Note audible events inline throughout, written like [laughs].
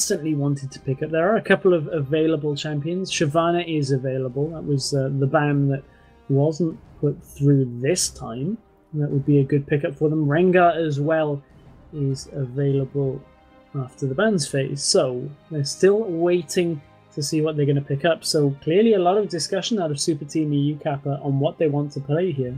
constantly wanted to pick up. There are a couple of available champions. Shyvana is available. That was uh, the ban that wasn't put through this time. That would be a good pickup for them. Rengar as well is available after the bans phase. So they're still waiting to see what they're going to pick up. So clearly a lot of discussion out of Super Team EU Kappa on what they want to play here.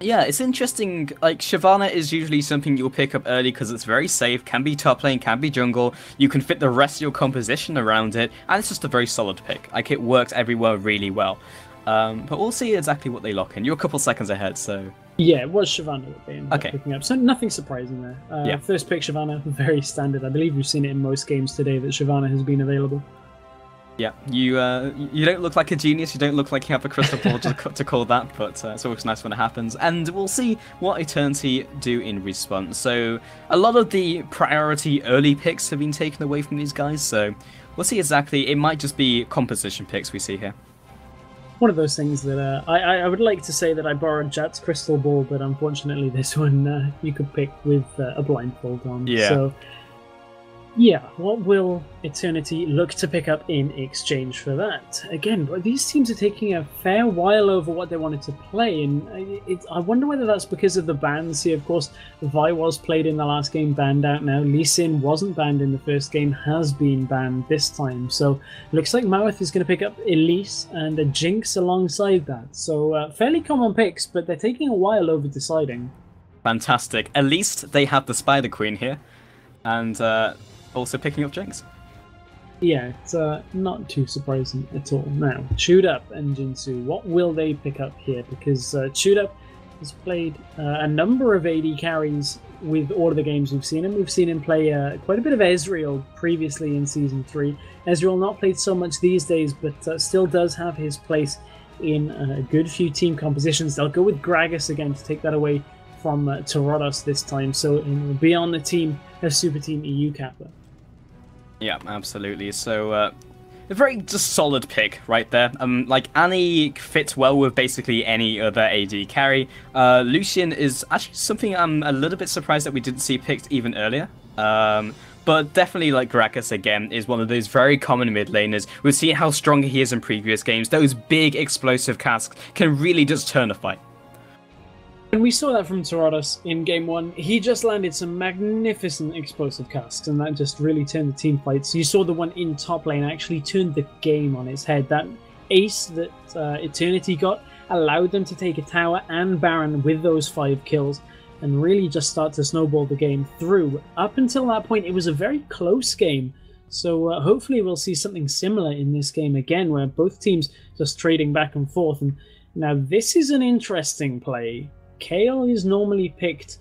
Yeah, it's interesting. Like Shyvana is usually something you'll pick up early because it's very safe, can be top lane, can be jungle. You can fit the rest of your composition around it, and it's just a very solid pick. Like it works everywhere really well. Um, but we'll see exactly what they lock in. You're a couple seconds ahead, so yeah, it was Shyvana that they ended okay. up picking up. So nothing surprising there. Uh, yeah. First pick Shyvana, [laughs] very standard. I believe we've seen it in most games today that Shyvana has been available. Yeah, you uh, you don't look like a genius. You don't look like you have a crystal ball to, to call that, but uh, it's always nice when it happens. And we'll see what Eternity do in response. So a lot of the priority early picks have been taken away from these guys. So we'll see exactly. It might just be composition picks we see here. One of those things that uh, I I would like to say that I borrowed Jat's crystal ball, but unfortunately this [laughs] one uh, you could pick with uh, a blindfold on. Yeah. So yeah, what will Eternity look to pick up in exchange for that? Again, but these teams are taking a fair while over what they wanted to play, and it, I wonder whether that's because of the bans here. Of course, Vi was played in the last game, banned out now. Lee Sin wasn't banned in the first game, has been banned this time. So looks like Mowarth is going to pick up Elise and a Jinx alongside that. So uh, fairly common picks, but they're taking a while over deciding. Fantastic. At least they have the Spider Queen here, and. Uh also picking up Jinx. Yeah, it's uh, not too surprising at all. Now, ChewdUp and Ginsu, what will they pick up here? Because uh, ChewdUp has played uh, a number of AD carries with all of the games we've seen him. We've seen him play uh, quite a bit of Ezreal previously in Season 3. Ezreal not played so much these days, but uh, still does have his place in a good few team compositions. They'll go with Gragas again to take that away from uh, this time, so it will be on the team of Super Team EU Kappa. Yeah, absolutely. So, uh, a very just solid pick right there. Um, like Annie fits well with basically any other AD carry. Uh, Lucian is actually something I'm a little bit surprised that we didn't see picked even earlier. Um, but definitely like Gragas again is one of those very common mid laners. We've seen how strong he is in previous games. Those big explosive casks can really just turn a fight. And we saw that from Tiridus in game one. He just landed some magnificent explosive casts, and that just really turned the team fights. You saw the one in top lane actually turned the game on its head. That ace that uh, Eternity got allowed them to take a tower and Baron with those five kills and really just start to snowball the game through. Up until that point, it was a very close game. So uh, hopefully we'll see something similar in this game again, where both teams just trading back and forth. And now this is an interesting play Kayle is normally picked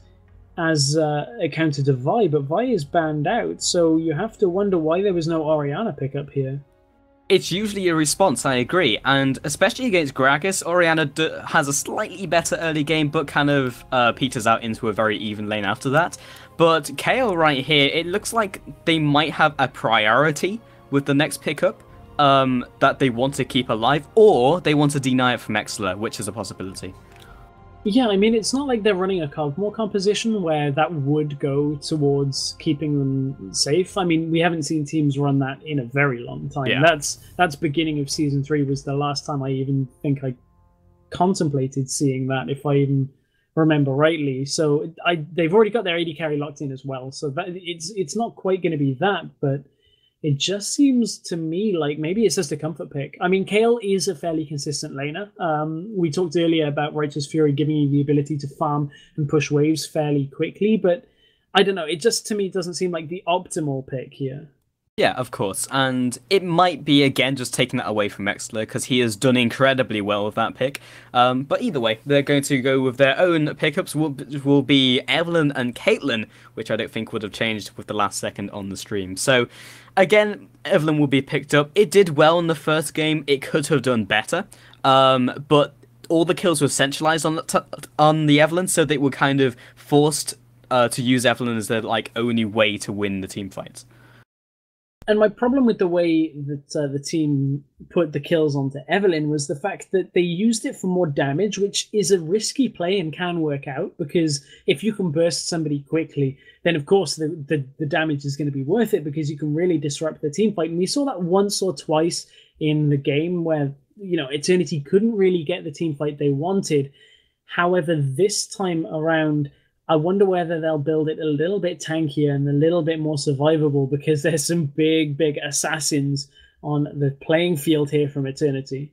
as uh, a counter to Vi, but Vi is banned out, so you have to wonder why there was no Orianna pickup here. It's usually a response, I agree, and especially against Gragas, Orianna d- has a slightly better early game, but kind of uh, peters out into a very even lane after that. But Kayle right here, it looks like they might have a priority with the next pickup um, that they want to keep alive, or they want to deny it from Exileh, which is a possibility. Yeah, I mean, it's not like they're running a Kog'Maw composition where that would go towards keeping them safe. I mean, we haven't seen teams run that in a very long time. Yeah. That's that's beginning of season three was the last time I even think I contemplated seeing that, if I even remember rightly. So I they've already got their AD carry locked in as well. So that it's it's not quite going to be that, but it just seems to me like maybe it's just a comfort pick. I mean, Kayle is a fairly consistent laner. Um, we talked earlier about Righteous Fury giving you the ability to farm and push waves fairly quickly, but I don't know. It just to me doesn't seem like the optimal pick here. Yeah, of course. And it might be, again, just taking that away from Exileh because he has done incredibly well with that pick. Um, but either way, they're going to go with their own pickups, will, will be Evelynn and Caitlyn, which I don't think would have changed with the last second on the stream. So, again, Evelynn will be picked up. It did well in the first game. It could have done better. Um, but all the kills were centralized on the, on the Evelynn, so they were kind of forced uh, to use Evelynn as their like only way to win the team fights. And my problem with the way that uh, the team put the kills onto Evelynn was the fact that they used it for more damage, which is a risky play and can work out because if you can burst somebody quickly, then of course the, the, the damage is going to be worth it because you can really disrupt the team fight. And we saw that once or twice in the game where, you know, Eternity couldn't really get the team fight they wanted. However, this time around, I wonder whether they'll build it a little bit tankier and a little bit more survivable because there's some big, big assassins on the playing field here from Eternity.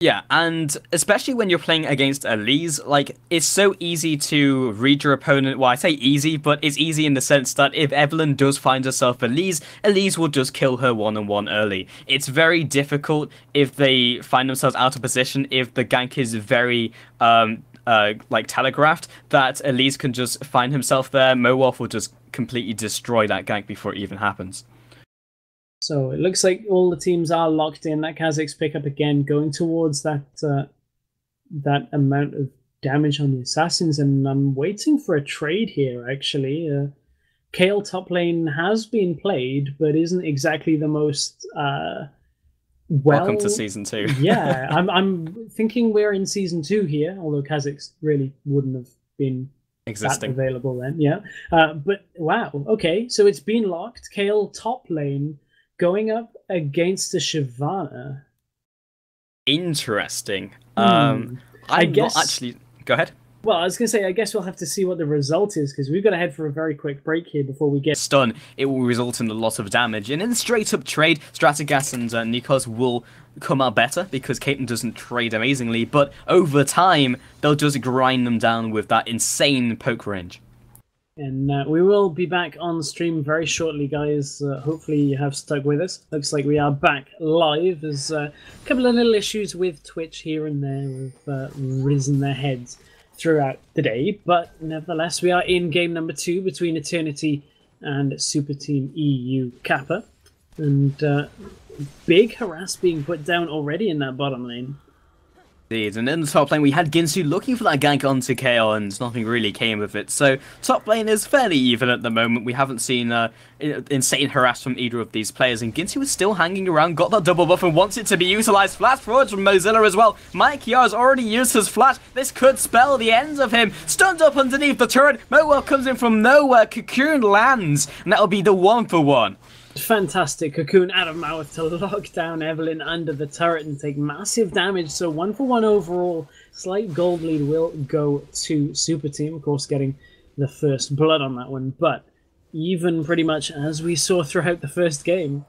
Yeah, and especially when you're playing against Elise, like it's so easy to read your opponent. Well, I say easy, but it's easy in the sense that if Evelynn does find herself Elise, Elise will just kill her one on one early. It's very difficult if they find themselves out of position if the gank is very um uh, like telegraphed that Elise can just find himself there. Mowarth will just completely destroy that gank before it even happens. So it looks like all the teams are locked in. That Kha'Zix pickup again, going towards that uh, that amount of damage on the assassins, and I'm waiting for a trade here. Actually, uh, Kayle top lane has been played, but isn't exactly the most uh, well, Welcome to season two. [laughs] yeah, I'm I'm thinking we're in season two here, although Kha'Zix really wouldn't have been existing available then. Yeah, uh, but wow, okay, so it's been locked. Kayle top lane going up against the Shyvana. Interesting. Hmm. Um, I'm I guess actually. Go ahead. Well, I was going to say, I guess we'll have to see what the result is because we've got to head for a very quick break here before we get stun. It will result in a lot of damage, and in straight up trade, Strategas and uh, Nikos will come out better because Caitlyn doesn't trade amazingly, but over time they'll just grind them down with that insane poke range. And uh, we will be back on stream very shortly, guys. Uh, hopefully, you have stuck with us. Looks like we are back live. There's uh, a couple of little issues with Twitch here and there have uh, risen their heads throughout the day. But nevertheless, we are in game number two between Eternity and Super Team EU Kappa. And uh, big harass being put down already in that bottom lane. Indeed, and in the top lane we had Ginsu looking for that gank onto KO and nothing really came of it. So top lane is fairly even at the moment. We haven't seen uh, insane harass from either of these players and Ginsu is still hanging around, got that double buff and wants it to be utilised. Flash forwards from Mozilla as well. MikeyR's already used his flash. This could spell the end of him. Stunned up underneath the turret. Mowarth comes in from nowhere. Cocoon lands and that'll be the one for one. Fantastic cocoon out of mouth to lock down Evelynn under the turret and take massive damage. So one for one overall. Slight gold lead will go to Super Team, of course, getting the first blood on that one. But even pretty much as we saw throughout the first game.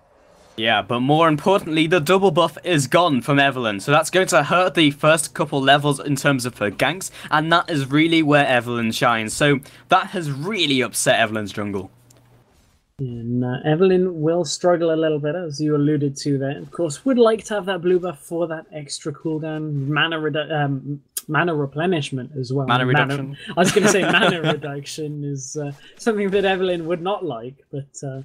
Yeah, but more importantly, the double buff is gone from Evelynn, so that's going to hurt the first couple levels in terms of her ganks, and that is really where Evelynn shines. So that has really upset Evelynn's jungle. And uh, Evelynn will struggle a little bit, as you alluded to there. Of course, would like to have that blue buff for that extra cooldown, mana, redu- um, mana replenishment as well. Mana reduction. Mana, I was going to say [laughs] mana reduction is uh, something that Evelynn would not like, but uh,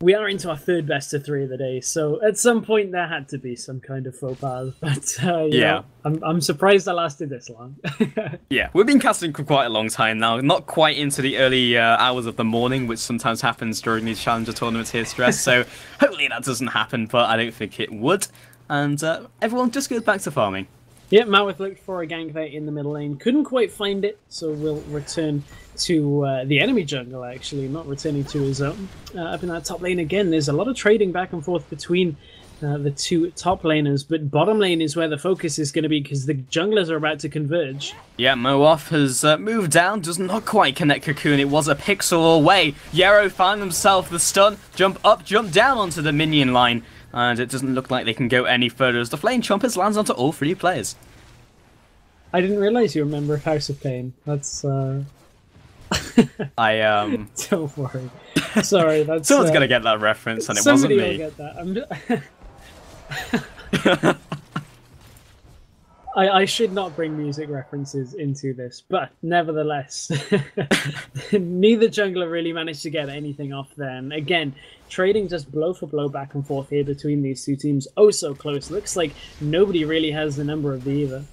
we are into our third best of three of the day, so at some point there had to be some kind of faux pas. [laughs] But uh, yeah, know, I'm I'm surprised I lasted this long. [laughs] yeah, we've been casting for quite a long time now, not quite into the early uh, hours of the morning, which sometimes happens during these challenger tournaments here, stress. so [laughs] hopefully that doesn't happen, but I don't think it would. And uh, everyone just goes back to farming. Yeah, Mowarth looked for a gank there in the middle lane. Couldn't quite find it, so we'll return to uh, the enemy jungle, actually, not returning to his own. Uh, up in that top lane again, there's a lot of trading back and forth between uh, the two top laners, but bottom lane is where the focus is going to be because the junglers are about to converge. Yeah, Mowarth has uh, moved down, does not quite connect Cocoon. It was a pixel away. Yerrow found himself the stun, jump up, jump down onto the minion line and it doesn't look like they can go any further as the Flame Chompers lands onto all three players. I didn't realize you were a member of House of Pain. That's uh [laughs] I um [laughs] don't worry. Sorry, that's someone's uh... gonna get that reference and it wasn't me. Will get that. I'm [laughs] I, I should not bring music references into this, but nevertheless, neither jungler really managed to get anything off then. Again, trading just blow for blow back and forth here between these two teams. Oh, so close. Looks like nobody really has the number of the either.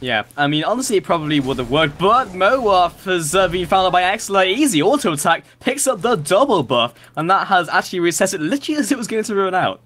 Yeah, I mean, honestly, it probably would have worked, but Mowarth has uh, been followed by Exileh. Easy auto attack, picks up the double buff, and that has actually reset it literally as it was going to run out.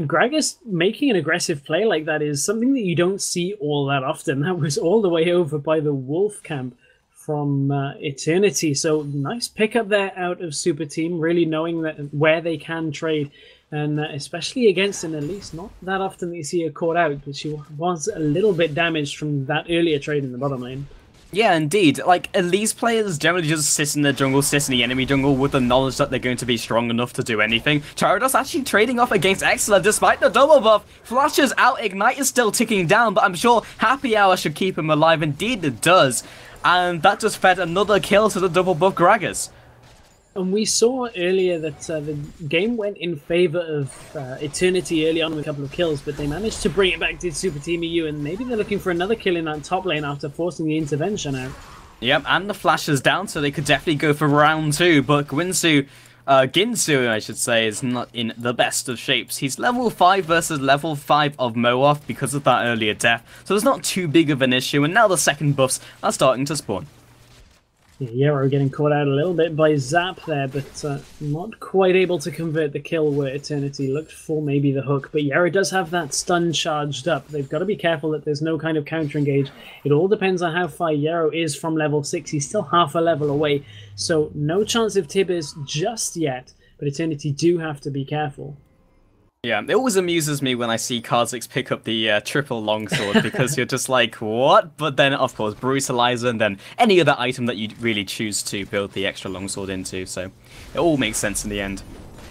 Gragas making an aggressive play like that is something that you don't see all that often. That was all the way over by the Wolf camp from uh, Eternity. So nice pickup there out of Super Team, really knowing that where they can trade and uh, especially against an Elise, not that often that you see her caught out, but she was a little bit damaged from that earlier trade in the bottom lane. Yeah, indeed. Like, Elise players generally just sit in the jungle, sit in the enemy jungle with the knowledge that they're going to be strong enough to do anything. Charados actually trading off against Exileh despite the double buff. Flashes out, Ignite is still ticking down, but I'm sure Happy Hour should keep him alive. Indeed it does. And that just fed another kill to the double buff Gragas. And we saw earlier that uh, the game went in favor of uh, Eternity early on with a couple of kills, but they managed to bring it back to Super Team EU, and maybe they're looking for another kill in that top lane after forcing the intervention out. Yep, and the flash is down, so they could definitely go for round two, but Gwinsu, uh, Ginsu, I should say, is not in the best of shapes. He's level 5 versus level 5 of Mowarth because of that earlier death, so it's not too big of an issue, and now the second buffs are starting to spawn. Yerrow getting caught out a little bit by Zap there, but uh, not quite able to convert the kill where Eternity looked for maybe the hook. But Yerrow does have that stun charged up. They've got to be careful that there's no kind of counter engage. It all depends on how far Yerrow is from level 6. He's still half a level away, so no chance of Tibbers just yet. But Eternity do have to be careful. Yeah, it always amuses me when I see Kha'Zix pick up the uh, triple longsword because you're just like, what? But then, of course, Brutalizer and then any other item that you really choose to build the extra longsword into. So it all makes sense in the end.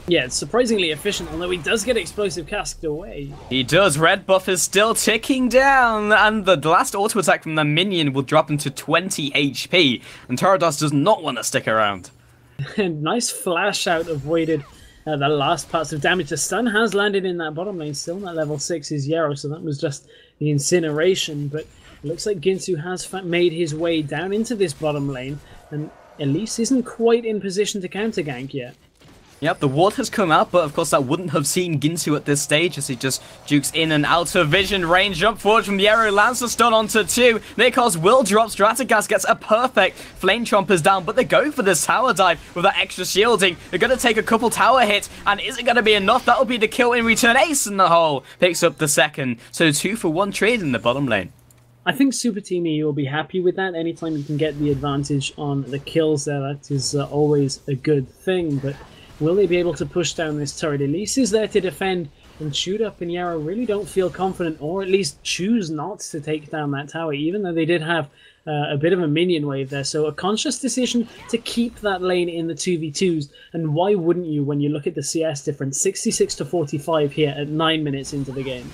Yeah, it's surprisingly efficient, although he does get explosive casked away. He does. Red buff is still ticking down, and the last auto attack from the minion will drop him to 20 HP, and Tiridus does not want to stick around. [laughs] nice flash out avoided uh, the last parts of damage. The stun has landed in that bottom lane, still not level 6 is Yerrow, so that was just the incineration. But looks like Ginsu has made his way down into this bottom lane, and Elise isn't quite in position to counter gank yet. Yep, the ward has come out, but of course that wouldn't have seen Ginsu at this stage as he just jukes in and out of vision range. Jump forward from the arrow, lands the stun onto two. Nikos will drop. Strategas gets a perfect Flame Chompers down, but they go for this tower dive with that extra shielding. They're going to take a couple tower hits, and is it going to be enough? That'll be the kill in return. Ace in the hole picks up the second. So two for one trade in the bottom lane. I think Super Team EU will be happy with that. Anytime you can get the advantage on the kills there, that is uh, always a good thing. But Will they be able to push down this turret? Elise is there to defend, and ChewdUp and Yerrow really don't feel confident, or at least choose not to take down that tower, even though they did have uh, a bit of a minion wave there. So a conscious decision to keep that lane in the 2v2s, and why wouldn't you when you look at the CS difference? 66 to 45 here at 9 minutes into the game.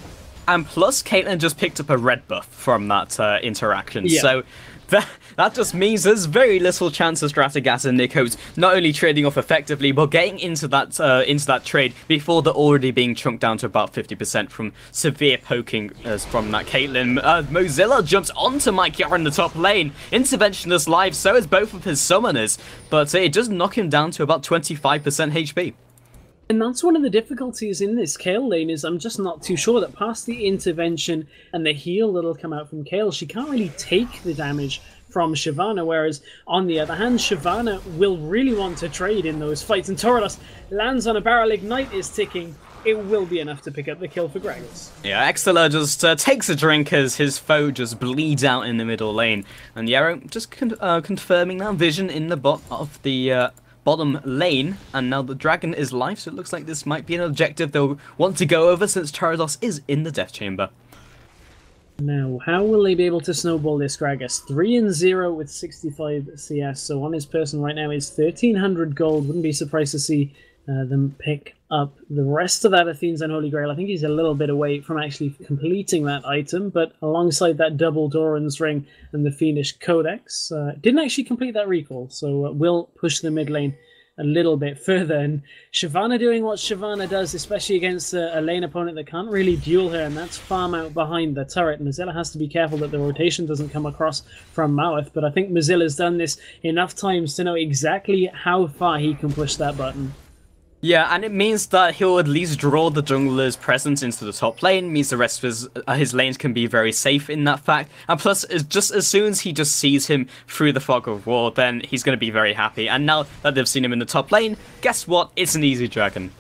And plus, Caitlyn just picked up a red buff from that uh, interaction. Yeah. So that, that just means there's very little chance of Strategas and Nikos not only trading off effectively, but getting into that uh, into that trade before they're already being chunked down to about 50% from severe poking as from that Caitlyn. Uh, Mozilla jumps onto Mike Yara in the top lane. Intervention is live, so is both of his summoners, but it does knock him down to about 25% HP. And that's one of the difficulties in this Kayle lane is I'm just not too sure that past the intervention and the heal that'll come out from Kayle, she can't really take the damage from Shyvana, whereas on the other hand, Shyvana will really want to trade in those fights, and Tiridus lands on a barrel, Ignite is ticking, it will be enough to pick up the kill for Gragas. Yeah, Exileh just uh, takes a drink as his foe just bleeds out in the middle lane, and Yerrow just con uh, confirming that vision in the bot of the... Uh, bottom lane, and now the dragon is live, so it looks like this might be an objective they'll want to go over since Charados is in the death chamber. Now, how will they be able to snowball this Gragas? 3 and 0 with 65 CS, so on his person right now is 1300 gold. Wouldn't be surprised to see uh, them pick up the rest of that Athene's Unholy Grail. I think he's a little bit away from actually completing that item, but alongside that double Doran's Ring and the Fiendish Codex, uh, didn't actually complete that recall, so uh, will push the mid lane a little bit [laughs] further. And Shyvana doing what Shyvana does, especially against a, a, lane opponent that can't really duel her, and that's farm out behind the turret. Mozilla has to be careful that the rotation doesn't come across from Mowarth, but I think Mozilla's done this enough times to know exactly how far he can push that button. Yeah, and it means that he'll at least draw the jungler's presence into the top lane, means the rest of his, uh, his lanes can be very safe in that fact. And plus, just as soon as he just sees him through the fog of war, then he's going to be very happy. And now that they've seen him in the top lane, guess what? It's an easy dragon.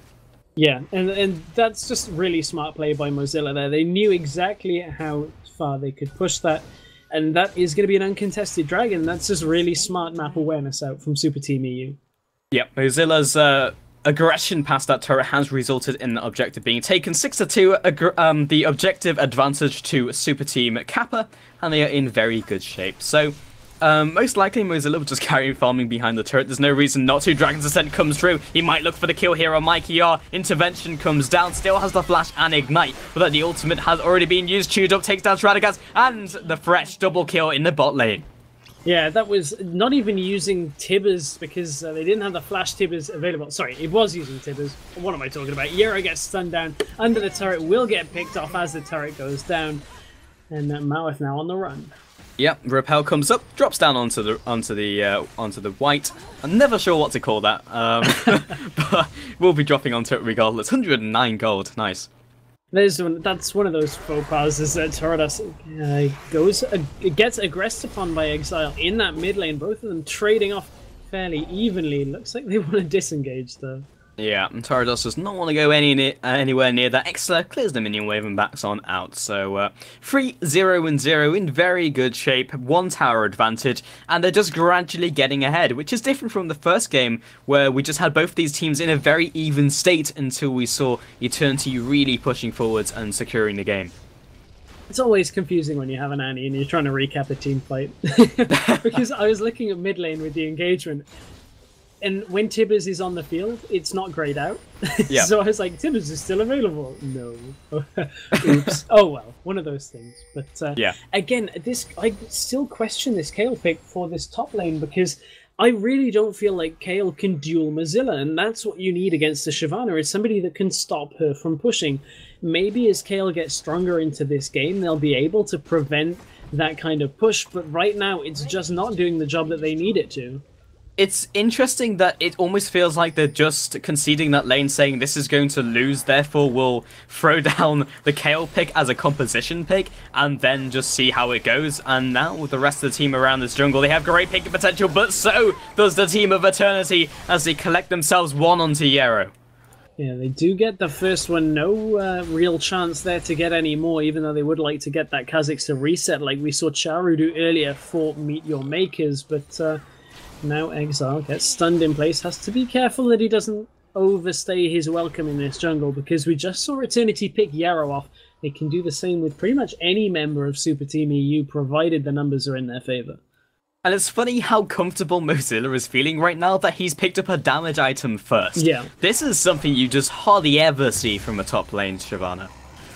Yeah, and, and that's just really smart play by Mozilla there. They knew exactly how far they could push that, and that is going to be an uncontested dragon. That's just really smart map awareness out from Super Team EU. Yep, Mozilla's uh, aggression past that turret has resulted in the objective being taken 6 to 2, um, the objective advantage to Super Team Kappa, and they are in very good shape. So, um, most likely Mozilla will just [laughs] carry farming behind the turret. There's no reason not to. Dragon's Ascent comes through. He might look for the kill here on Mikey R. Intervention comes down. Still has the flash and ignite. But the ultimate has already been used. ChewdUp takes down Radagast. And the fresh double kill in the bot lane. Yeah, that was not even using Tibbers because uh, they didn't have the flash Tibbers available. Sorry, it was using Tibbers. What am I talking about? Yerrow gets stunned down under the turret, will get picked off as the turret goes down. And uh, Mowarth now on the run. Yep, Repel comes up, drops down onto the onto the uh, onto the white. I'm never sure what to call that, um, [laughs] but we'll be dropping onto it regardless. 109 gold, nice. There's one, that's one of those faux pas is that Tiridus uh, goes uh, gets aggressed upon by Exileh in that mid lane. Both of them trading off fairly evenly. Looks like they want to disengage though. Yeah, and Tiridus does not want to go any ne- uh, anywhere near that. Exler clears the minion wave and backs on out. So, uh, 3 0 and 0 in very good shape, one tower advantage, and they're just gradually getting ahead, which is different from the first game where we just had both these teams in a very even state until we saw Eternity really pushing forwards and securing the game. It's always confusing when you have an Annie and you're trying to recap a team fight. [laughs] [laughs] because I was looking at mid lane with the engagement and when Tibbers is on the field, it's not grayed out. [laughs] Yeah. so I was like, Tibbers is still available. No. [laughs] Oops. [laughs] oh well, one of those things. But uh, yeah. Again, this I still question this Kayle pick for this top lane because I really don't feel like Kayle can duel Mozilla, and that's what you need against the Shyvana is somebody that can stop her from pushing. Maybe as Kayle gets stronger into this game, they'll be able to prevent that kind of push. But right now, it's just not doing the job that they need it to it's interesting that it almost feels like they're just conceding that lane, saying this is going to lose, therefore we'll [laughs] throw down the Kayle pick as a composition pick, and then just see how it goes. And now with the rest of the team around this jungle, they have great picking potential, but so does the team of Eternity as they collect themselves one onto Yerrow. Yeah, they do get the first one. No uh, real chance there to get any more, even though they would like to get that Kha'Zix to reset, like we saw Charu do earlier for Meet Your Makers. But uh, now Exileh gets stunned in place. Has to be careful that he doesn't overstay his welcome in this jungle because we just saw Eternity pick Yerrow off. They can do the same with pretty much any member of Super Team EU provided the numbers are in their favor. And it's funny how comfortable Mozilla is feeling right now that he's picked up a damage item first. Yeah. This is something you just hardly ever see from a top lane Shyvana.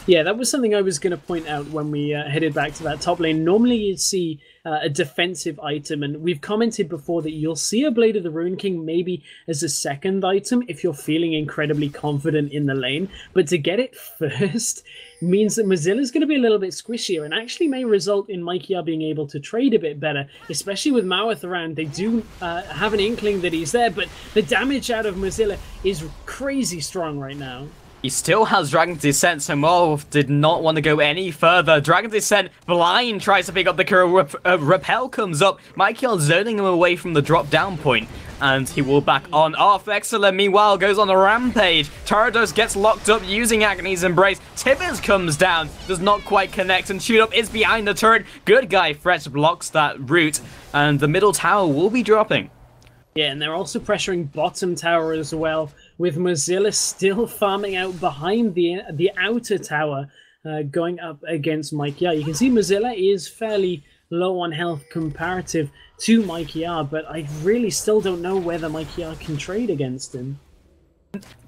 Yeah, that was something I was going to point out when we uh, headed back to that top lane. Normally, you'd see uh, a defensive item, and we've commented before that you'll see a Blade of the Ruined King maybe as a second item if you're feeling incredibly confident in the lane. But to get it [laughs] first means that Mozilla is going to be a little bit squishier and actually may result in Mikey being able to trade a bit better, especially with Mowarth around. They do uh, have an inkling that he's there, but the damage out of Mozilla is crazy strong right now. He still has Dragon Descent, so Mo did not want to go any further. Dragon Descent, blind, tries to pick up the Kuro. Rep uh, Repel comes up. Michael zoning him away from the drop down point, and he will back on off. Excellent, meanwhile, goes on a rampage. Tiridus gets locked up using Agony's Embrace. Tibbers comes down, does not quite connect, and ChewdUp is behind the turret. Good guy, Fresh blocks that route, and the middle tower will be dropping. Yeah, and they're also pressuring bottom tower as well with Mozilla still [laughs] farming out behind the the outer tower, uh, going up against Mike Yeah, You can see Mozilla is fairly low on health comparative to MikeyR, but I really still don't know whether MikeyR can trade against him.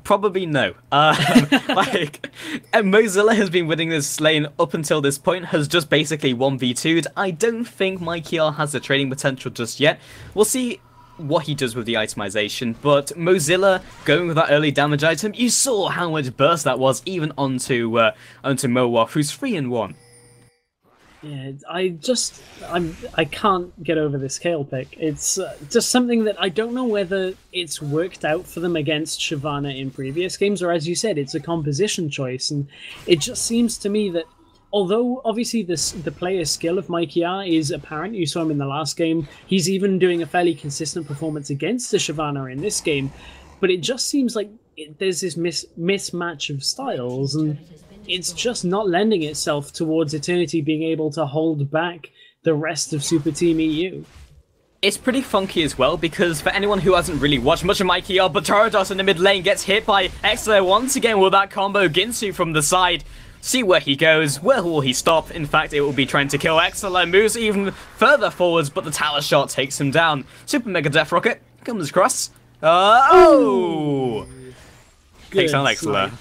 Probably no. Um, [laughs] [laughs] like, Mozilla has been winning this lane up until this point, has just basically 1v2'd. I don't think MikeyR has the trading potential just yet. We'll see what he does with the itemization, but Mozilla going with that early damage item, you saw how much burst that was even onto uh, onto Mowaf, who's 3 and 1. Yeah, I just I'm I can't get over this Kayle pick. It's uh, just something that I don't know whether it's worked out for them against Shyvana in previous games, or as you said, it's a composition choice, and it just seems to me that although obviously this the player's skill of Mikey is apparent, you saw him in the last game. He's even doing a fairly consistent performance against the Shyvana in this game, but it just seems like it, there's this mis- mismatch of styles and it's just not lending itself towards Eternity being able to hold back the rest of Super Team EU. It's pretty funky as well because for anyone who hasn't really watched much of Mikey but Tiridus in the mid lane gets hit by Exler once again with that combo Ginsu from the side. See where he goes, where will he stop? In fact, it will be trying to kill Exler, moves even further forwards, but the tower shot takes him down. Super Mega Death Rocket comes across. Uh, oh! Takes down Exler.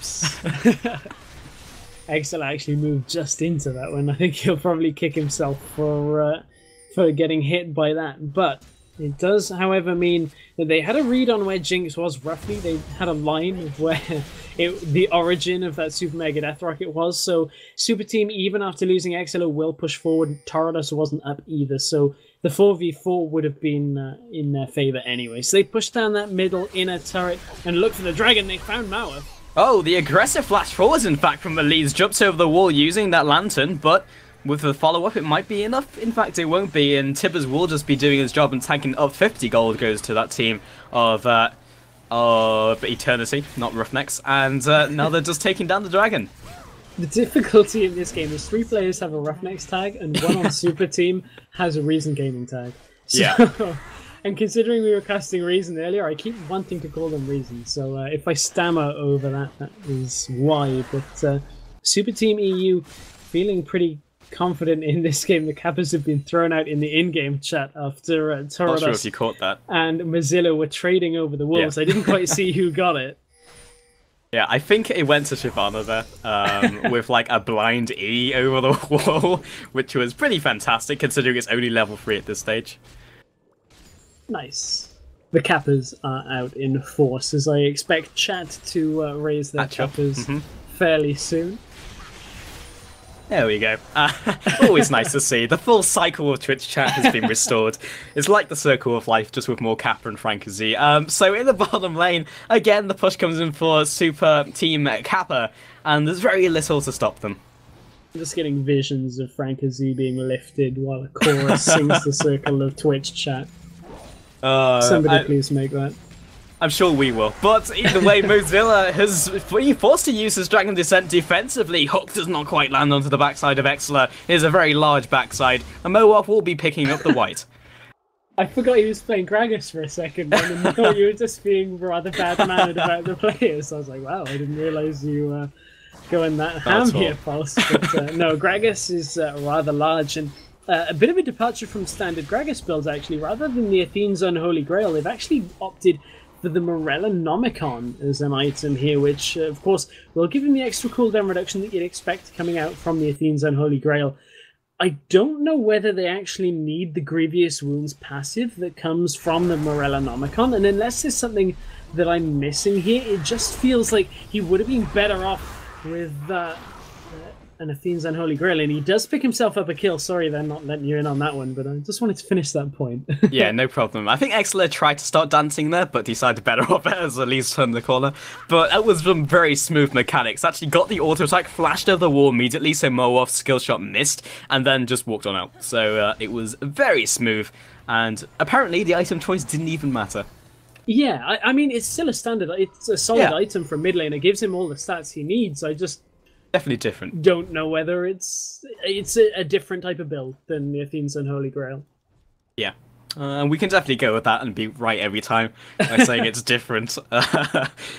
Excel actually moved just into that one. [laughs] I think he'll probably kick himself for uh, for getting hit by that. But it does, however, mean that they had a read on where Jinx was roughly. They had a line of where it, the origin of that Super Mega Death Rocket was. So Super Team, even after losing Exila, will push forward. Tiridus wasn't up either. So the 4v4 would have been uh, in their favor anyway. So they pushed down that middle inner turret and looked for the dragon. They found Mauer. Oh, the aggressive flash forwards, in fact, from Elise jumps over the wall using that lantern, but with the follow-up, it might be enough. In fact, it won't be, and Tibbers will just be doing his job and tanking up 50 gold goes to that team of uh, of Eternity, not Roughnecks, and uh, now they're just taking down the dragon. The difficulty in this game is three players have a Roughnecks tag, and one on [laughs] Super Team has a Reason Gaming tag. So, yeah. [laughs] And considering we were casting Reason earlier, I keep wanting to call them Reason. So uh, if I stammer over that, that is why. But uh, Super Team EU feeling pretty confident in this game. The Kappas have been thrown out in the in-game chat after uh, Tiridus Not sure if you caught that. and Mozilla were trading over the wolves. Yeah. I didn't quite see who [laughs] got it. Yeah, I think it went to Shyvana there, um, [laughs] with like a blind E over the [laughs] wall, which was pretty fantastic considering it's only level 3 at this stage. Nice. The Kappas are out in force as I expect chat to uh, raise their Match up. Kappas Mhm. fairly soon. There we go. Uh, [laughs] always nice to see. The full cycle of Twitch chat has been restored. It's like the circle of life, just with more Kappa and FrankerZ. Um, so in the [laughs] bottom lane, again, the push comes in for Super Team Kappa, and there's very little to stop them. I'm just getting visions of FrankerZ being lifted while a chorus sings the [laughs] circle of Twitch chat. Uh, Somebody I- please make that. I'm sure we will. But either way, [laughs] Mozilla has been forced to use his Dragon Descent defensively. Hook does not quite land onto the backside of Exler. It is a very large backside, and Moab will be picking up the [laughs] white. I forgot he was playing Gragas for a second and I thought you were just being rather bad mannered about the players. I was like, wow, I didn't realise you were going that ham here, Pulse. But uh, [laughs] no, Gragas is uh, rather large and uh, a bit of a departure from standard Gragas builds, actually. Rather than the Athene's Unholy Grail, they've actually opted for the Morellonomicon as an item here, which, uh, of course, will give him the extra cooldown reduction that you'd expect coming out from the Athene's Unholy Grail. I don't know whether they actually need the Grievous Wounds passive that comes from the Morellonomicon, and unless there's something that I'm missing here, it just feels like he would have been better off with uh, an Athene's Unholy Grail, and he does pick himself up a kill. Sorry, they're not letting you in on that one, but I just wanted to finish that point. [laughs] yeah, no problem. I think Exler tried to start dancing there, but decided better off [laughs] as Elise turned the corner. But that was some very smooth mechanics. Actually got the auto attack, flashed over the wall immediately, so Moaf's skill shot missed, and then just walked on out. So uh, it was very smooth, and apparently the item choice didn't even matter. yeah, I, I mean, it's still a standard. It's a solid Yeah. item for mid lane. It gives him all the stats he needs. I just Definitely different. don't know whether it's it's a, a different type of build than the Athene's Unholy Grail. Yeah. Uh, and we can definitely go with that and be right every time by saying it's [laughs] different. [laughs]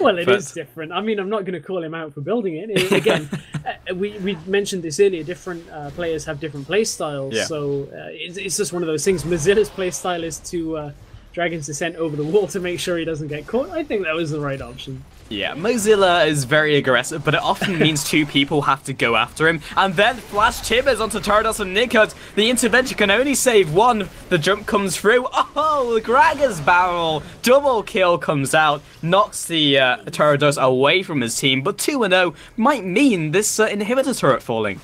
Well, it is But- different. I mean, I'm not going to call him out for building it. It- Again, [laughs] uh, we we mentioned this earlier. Different uh, players have different play styles, Yeah. so uh, it's, it's just one of those things. Mozilla's play style is to uh, Dragon's Descent over the wall to make sure he doesn't get caught. I think that was the right option. Yeah, Mozilla is very aggressive, but it often [laughs] means two people have to go after him. And then Flash Tibbers onto Tiridus and Nikot. The intervention can only save one. The jump comes through. Oh, the Gragas barrel. Double kill comes out. Knocks the uh, Tiridus away from his team. But 2 0 might mean this uh, inhibitor turret falling.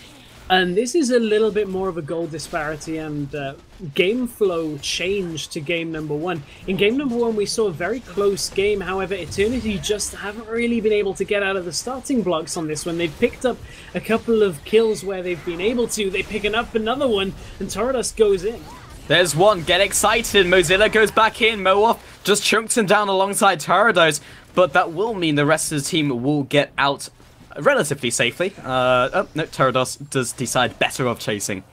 And this is a little bit more of a goal disparity and uh, game flow change to game number one. In game number one, we saw a very close game. However, Eternity just haven't really been able to get out of the starting blocks on this one. They've picked up a couple of kills where they've been able to. They pick up another one, and Tiridus goes in. There's one. Get excited. Mozilla goes back in. Mooff just chunks him down alongside Tiridus. But that will mean the rest of the team will get out relatively safely. Uh, oh, no, Tiridus does decide better of chasing.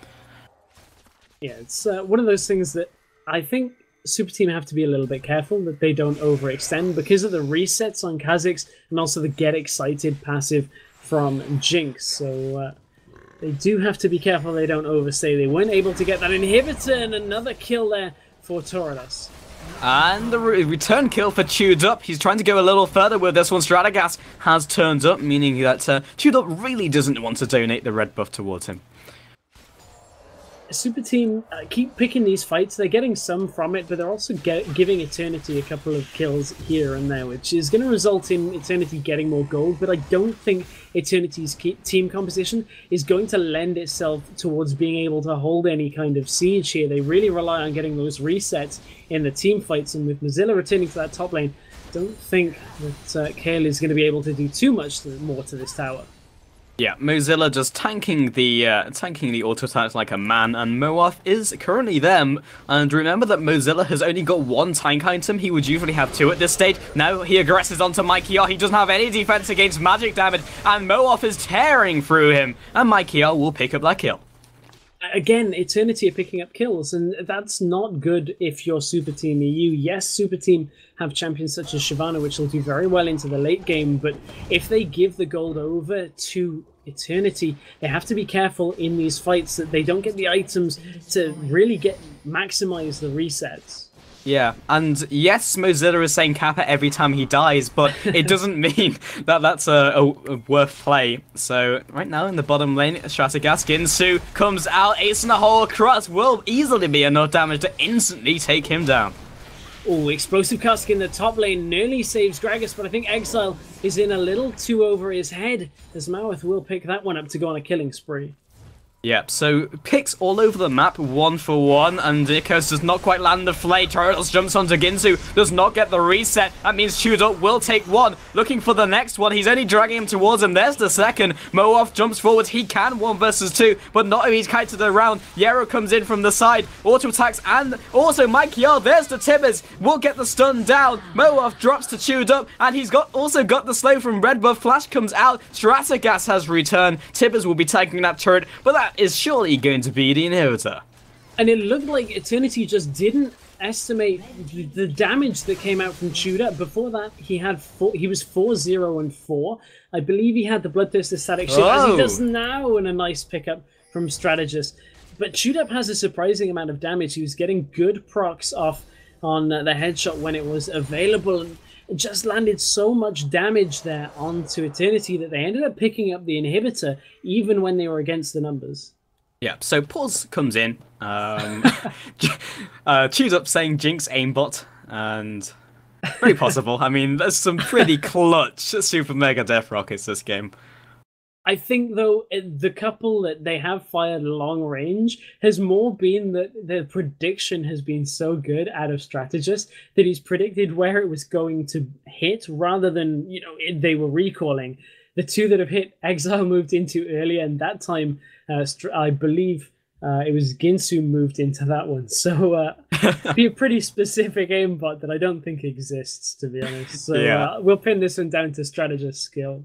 Yeah, it's uh, one of those things that I think Super Team have to be a little bit careful that they don't overextend because of the resets on Kha'Zix and also the get excited passive from Jinx. So uh, they do have to be careful they don't overstay. They weren't able to get that inhibitor and another kill there for Tiridus. And the re return kill for ChewdUp. He's trying to go a little further with this one. Strategas has turned up, meaning that uh, Up really doesn't want to donate the red buff towards him. Super Team uh, keep picking these fights. They're getting some from it, but they're also get, giving Eternity a couple of kills here and there, which is going to result in Eternity getting more gold. But I don't think Eternity's team composition is going to lend itself towards being able to hold any kind of siege here. They really rely on getting those resets in the team fights, and with Mozilla returning to that top lane, don't think that uh, Kayle is going to be able to do too much more to this tower. Yeah, Mozilla just tanking the uh, tanking the auto attacks like a man, and Moaf is currently them. And remember that Mozilla has only got one tank item. He would usually have two at this stage. Now he aggresses onto Mikey He doesn't have any defense against magic damage, and Moaf is tearing through him. And Mikey will pick up that kill. Again, Eternity are picking up kills, and that's not good if you're Super Team EU. Yes, Super Team have champions such as Shyvana, which will do very well into the late game, but if they give the gold over to Eternity, they have to be careful in these fights that they don't get the items to really get maximize the resets. Yeah, and yes, Mozilla is saying Kappa every time he dies, but it [laughs] doesn't mean that that's a, a, a, worth play. So right now in the bottom lane, Strategas Ginsu comes out, ace in the hole, Cross will easily be enough damage to instantly take him down. Oh, Explosive Cask in the top lane nearly saves Gragas, but I think Exileh is in a little too over his head, as Mowarth will pick that one up to go on a killing spree. Yep, so picks all over the map, one for one, and Nikos does not quite land the flay. Turtles jumps onto Ginsu, does not get the reset. That means Tudor will take one. Looking for the next one, he's only dragging him towards him. There's the second. Moaf jumps forward, he can one versus two, but not if he's kited around. Yerrow comes in from the side, auto attacks, and also Mike Yard. There's the Tibbers, will get the stun down. Moaf drops to ChewdUp, and he's got also got the slow from Red Buff. Flash comes out, Strategas has returned. Tibbers will be taking that turret, but that is surely going to be the inhibitor. And it looked like Eternity just didn't estimate the damage that came out from Tudor. Before that, he had four, he was 4 0 and 4. I believe he had the Bloodthirster static shield, oh. as he does oh. now, and a nice pickup from Strategas. But ChewdUp has a surprising amount of damage. He was getting good procs off on the headshot when it was available. And just landed so much damage there onto Eternity that they ended up picking up the inhibitor even when they were against the numbers. Yeah, so Pause comes in, um, [laughs] uh, chews up saying Jinx aimbot, and very possible. I mean, there's some pretty [laughs] clutch super mega death rockets this game. I think though the couple that they have fired long range has more been that the prediction has been so good out of strategist that he's predicted where it was going to hit rather than you know they were recalling. The two that have hit, Exileh moved into earlier, and that time uh, I believe uh, it was Ginsu moved into that one. [laughs] So uh, [laughs] be a pretty specific aimbot that I don't think exists, to be honest. So yeah. uh, we'll pin this one down to strategist skill.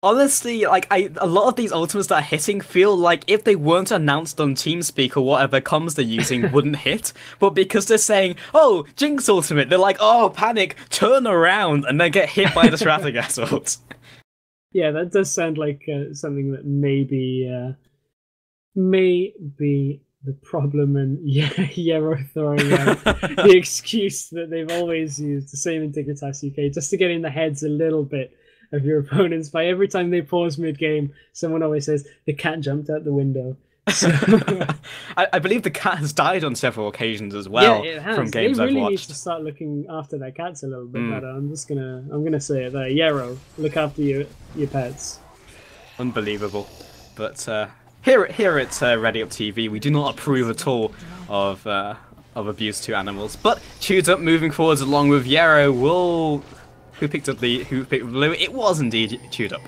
Honestly, like I, a lot of these ultimates that are hitting feel like if they weren't announced on TeamSpeak or whatever comms they're using [laughs] wouldn't hit, but because they're saying, "Oh, Jinx ultimate," they're like, "Oh, panic, turn around," and then get hit by the Strategas [laughs] ult. Yeah, that does sound like uh, something that maybe uh, may be the problem and [laughs] yeah, Yerrow throwing out the excuse that they've always used, the same in Dignitas UK, just to get in the heads a little bit of your [laughs] opponents. By every time they pause mid game, someone always says the cat jumped out the window. So... [laughs] I, I, believe the cat has died on several occasions as well yeah, it has. from games they really I've watched. need to start looking after their cats a little bit mm. better. I'm just gonna I'm gonna say it there. Yerrow, look after your your pets. Unbelievable. But uh, here here at uh, Ready Up TV, we do not approve at all of uh, of abuse to animals. But ChewdUp moving forwards along with Yerrow will who picked up the who picked up blue. It was indeed ChewdUp.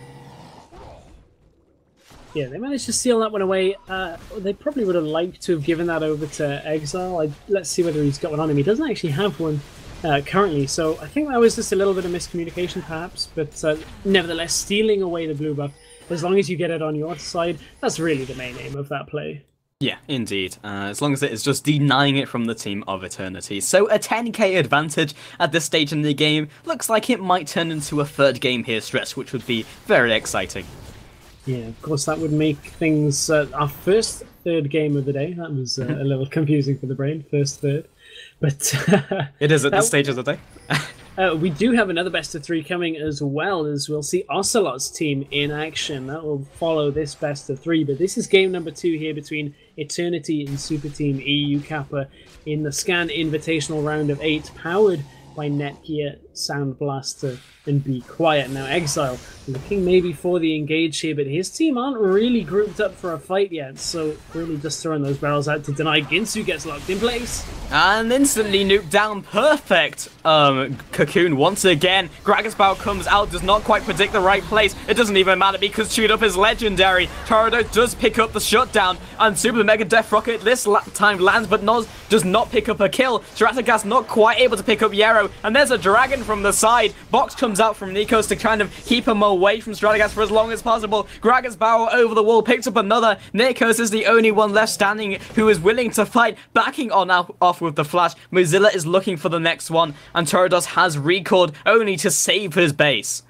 Yeah, they managed to steal that one away. Uh, they probably would have liked to have given that over to Exileh. I, let's see whether he's got one on him. He doesn't actually have one uh, currently, so I think that was just a little bit of miscommunication, perhaps. But uh, nevertheless, stealing away the blue buff, as long as you get it on your side, that's really the main aim of that play. Yeah, indeed. Uh, as long as it is just denying it from the team of Eternity. So a 10k advantage at this stage in the game looks like it might turn into a third game here stretch, which would be very exciting. Yeah, of course, that would make things uh, our first third game of the day. That was uh, a [laughs] little confusing for the brain, first third. But [laughs] it is at this stage of the day. [laughs] uh, we do have another best of three coming as well, as we'll see Ocelot's team in action. That will follow this best of three. But this is game number two here between Eternity and Super Team EU Kappa in the Scan Invitational round of eight, powered by Netgear, Sound Blaster, and Be Quiet. Now, Exileh looking maybe for the engage here, but his team aren't really grouped up for a fight yet, so really just throwing those barrels out to deny Ginsu gets locked in place. And instantly nuked down, perfect um, Cocoon once again. Gragasbow comes out, does not quite predict the right place. It doesn't even matter because ChewdUp is legendary. Tiridus does pick up the shutdown, and Super Mega Death Rocket this time lands, but Noz does not pick up a kill. Strategas not quite able to pick up Yerrow, and there's a dragon from the side. Box comes out from Nikos to kind of keep him away from Strategas for as long as possible. Gragasbow over the wall picks up another. Nikos is the only one left standing who is willing to fight, backing on off with the flash. Mozilla is looking for the next one, and Tiridus has recalled only to save his base.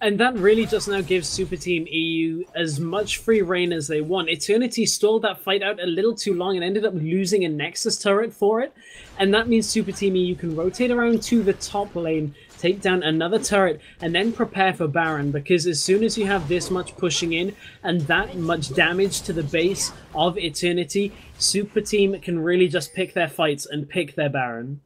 And that really just now gives Super Team EU as much free reign as they want. Eternity stalled that fight out a little too long and ended up losing a Nexus turret for it. And that means Super Team EU can rotate around to the top lane, take down another turret, and then prepare for Baron. Because as soon as you have this much pushing in and that much damage to the base of Eternity, Super Team can really just pick their fights and pick their Baron.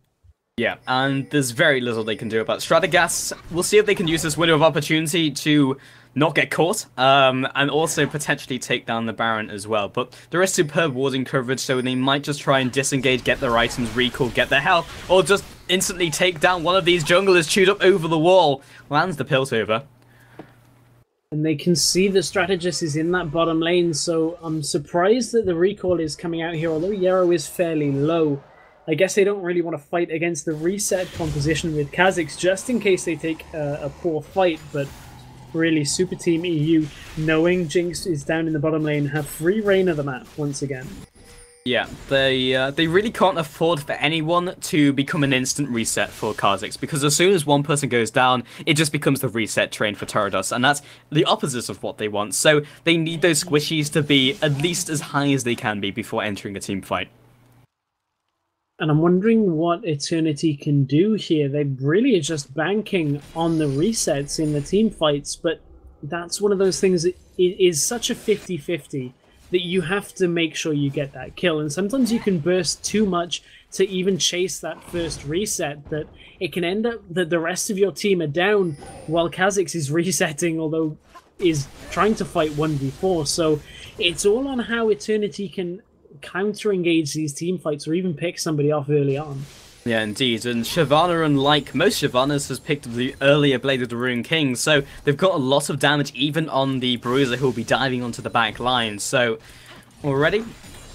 Yeah, and there's very little they can do about Strategas. We'll see if they can use this window of opportunity to not get caught, um, and also potentially take down the Baron as well. But there is superb warding coverage, so they might just try and disengage, get their items, recall, get their health, or just instantly take down one of these junglers ChewdUp over the wall. Lands the Piltover. And they can see the strategist is in that bottom lane, so I'm surprised that the recall is coming out here, although Yerrow is fairly low. I guess they don't really want to fight against the reset composition with Kha'Zix just in case they take a, a poor fight, but really Super Team EU, knowing Jinx is down in the bottom lane, have free reign of the map once again. Yeah, they uh, they really can't afford for anyone to become an instant reset for Kha'Zix because as soon as one person goes down, it just becomes the reset train for Tiridus, and that's the opposite of what they want. So they need those squishies to be at least as high as they can be before entering a team fight. And I'm wondering what Eternity can do here. They really are just banking on the resets in the team fights, but that's one of those things that is such a 50 50 that you have to make sure you get that kill. And sometimes you can burst too much to even chase that first reset that it can end up that the rest of your team are down while Kha'Zix is [laughs] resetting, although is trying to fight 1v4. So it's all on how Eternity can counter engage these team fights or even pick somebody off early on. Yeah, indeed. And Shyvana, unlike most Shyvanas, has picked the earlier Blade of the Ruined King, so they've got a lot of damage even on the Bruiser who'll be diving onto the back line. So, already,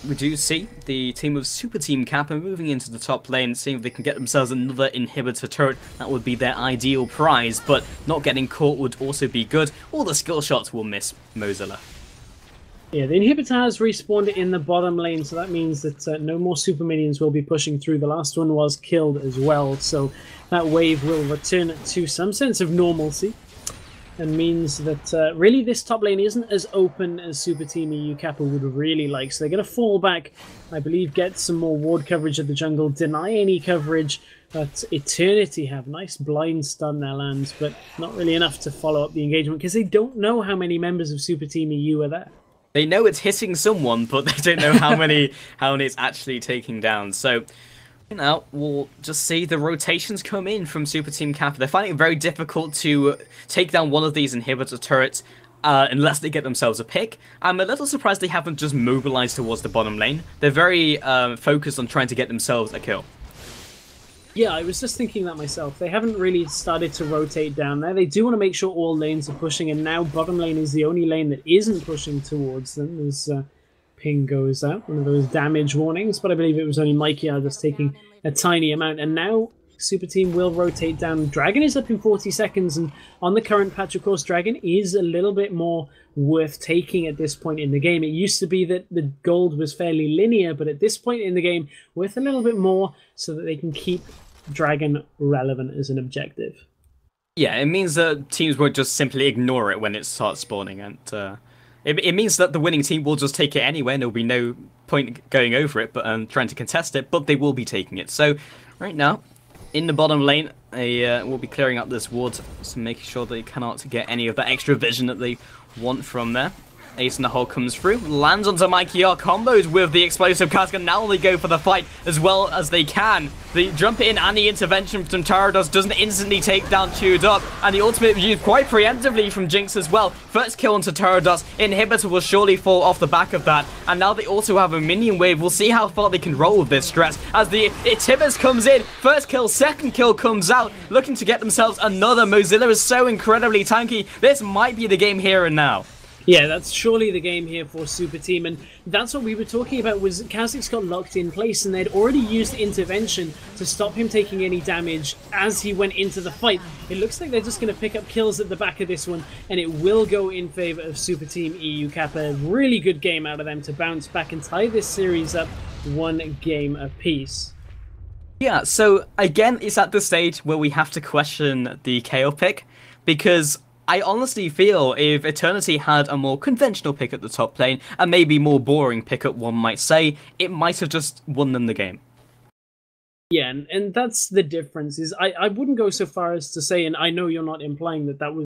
we do see the team of Super Team Kappa moving into the top lane, seeing if they can get themselves another inhibitor turret. That would be their ideal prize, but not getting caught would also be good. All the skill shots will miss Mozilla. Yeah, the inhibitor has respawned in the bottom lane, so that means that uh, no more super minions will be pushing through. The last one was killed as well, so that wave will return to some sense of normalcy. And means that uh, really this top lane isn't as open as Super Team EU Kappa would really like. So they're going to fall back, I believe, get some more ward coverage of the jungle, deny any coverage, but Eternity have nice blind stun their lands, but not really enough to follow up the engagement because they don't know how many members of Super Team EU are there. They know it's hitting someone, but they don't know how many [laughs] how many it's actually taking down. So now we'll just see the rotations come in from Super Team Kappa. They're finding it very difficult to take down one of these inhibitor turrets uh, unless they get themselves a pick. I'm a little surprised they haven't just mobilized towards the bottom lane. They're very uh, focused on trying to get themselves a kill. Yeah, I was just thinking that myself. They haven't really started to rotate down there. They do want to make sure all lanes are pushing, and now bottom lane is the only lane that isn't pushing towards them as uh, ping goes out. One of those damage warnings, but I believe it was only Mikey just taking a tiny amount. And now Super Team will rotate down. Dragon is up in 40 seconds, and on the current patch, of course, Dragon is a little bit more worth taking at this point in the game. It used to be that the gold was fairly linear, but at this point in the game, worth a little bit more so that they can keep Dragon relevant as an objective. Yeah, it means that teams won't just simply ignore it when it starts spawning, and uh, it, it means that the winning team will just take it anyway, and there'll be no point going over it, but um, trying to contest it. But they will be taking it. So, right now, in the bottom lane, they uh, will be clearing up this ward, so making sure they cannot get any of that extra vision that they want from there. Ace in the hole comes through, lands onto MikeyR, combos with the explosive cask, and now they go for the fight as well as they can. The jump in and the intervention from Tiridus doesn't instantly take down ChewdUp, and the ultimate used quite preemptively from Jinx as well. First kill onto Tiridus, Inhibitor will surely fall off the back of that, and now they also have a minion wave. We'll see how far they can roll with this stress as the Tibus comes in. First kill, second kill comes out, looking to get themselves another. Mozilla is so incredibly tanky. This might be the game here and now. Yeah, that's surely the game here for Super Team, and that's what we were talking about. Was Kha'Zix got locked in place, and they'd already used intervention to stop him taking any damage as he went into the fight. It looks like they're just going to pick up kills at the back of this one, and it will go in favor of Super Team EU Kappa. Really good game out of them to bounce back and tie this series up one game apiece. Yeah, so again, it's at the stage where we have to question the KO pick because I honestly feel if Eternity had a more conventional pick at the top lane, and maybe more boring pickup, one might say, it might have just won them the game. Yeah, and, and that's the difference. Is I, I wouldn't go so far as to say, and I know you're not implying that that was